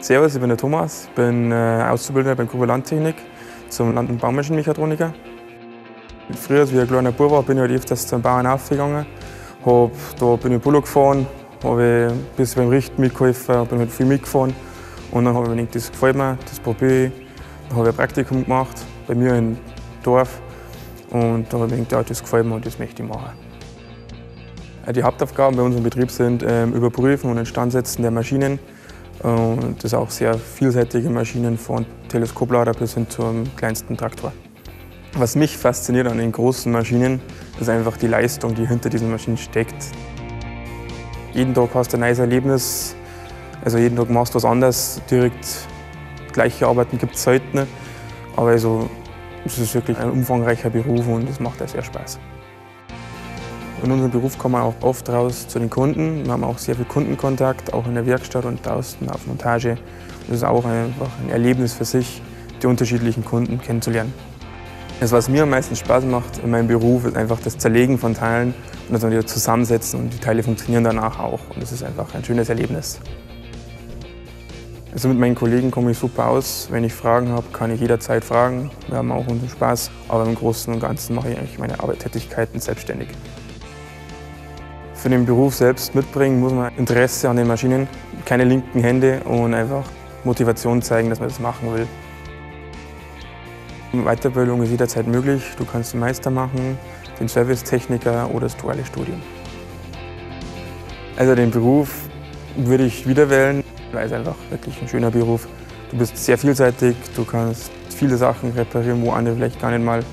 Servus, ich bin der Thomas, bin äh, Auszubildender beim Gruber Landtechnik zum Land- und Baumaschinenmechatroniker. Früher, als ich ein kleiner Bub war, bin ich halt öfters zum Bauern aufgegangen. Hab, da bin ich Polo gefahren, habe ein bisschen beim Richten mitgeholfen, bin halt viel mitgefahren. Und dann habe ich mir gedacht, das gefällt mir, das probiere ich. Dann habe ich ein Praktikum gemacht bei mir im Dorf. Und da habe ich mir gedacht, ja, das gefällt mir und das möchte ich machen. Die Hauptaufgaben bei unserem Betrieb sind ähm, Überprüfen und Instandsetzen der Maschinen. Und das sind auch sehr vielseitige Maschinen von Teleskoplader bis hin zum kleinsten Traktor. Was mich fasziniert an den großen Maschinen, ist einfach die Leistung, die hinter diesen Maschinen steckt. Jeden Tag hast du ein neues Erlebnis, also jeden Tag machst du was anderes. Direkt gleiche Arbeiten gibt es selten, aber also, es ist wirklich ein umfangreicher Beruf und es macht auch sehr Spaß. In unserem Beruf kommen wir auch oft raus zu den Kunden. Wir haben auch sehr viel Kundenkontakt, auch in der Werkstatt und draußen auf Montage. Das ist auch einfach ein Erlebnis für sich, die unterschiedlichen Kunden kennenzulernen. Das, was mir am meisten Spaß macht in meinem Beruf, ist einfach das Zerlegen von Teilen und das wieder zusammensetzen und die Teile funktionieren danach auch. Und das ist einfach ein schönes Erlebnis. Also mit meinen Kollegen komme ich super aus. Wenn ich Fragen habe, kann ich jederzeit fragen. Wir haben auch unseren Spaß. Aber im Großen und Ganzen mache ich eigentlich meine Arbeitstätigkeiten selbstständig. Für den Beruf selbst mitbringen muss man Interesse an den Maschinen, keine linken Hände und einfach Motivation zeigen, dass man das machen will. Weiterbildung ist jederzeit möglich. Du kannst den Meister machen, den Servicetechniker oder das duale Studium. Also den Beruf würde ich wieder wählen, weil es einfach wirklich ein schöner Beruf. Du bist sehr vielseitig, du kannst viele Sachen reparieren, wo andere vielleicht gar nicht mal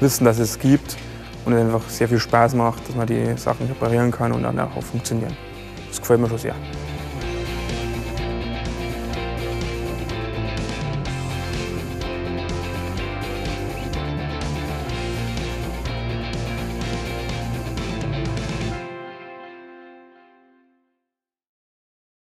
wissen, dass es gibt und es einfach sehr viel Spaß macht, dass man die Sachen reparieren kann und dann auch funktionieren. Das gefällt mir schon sehr.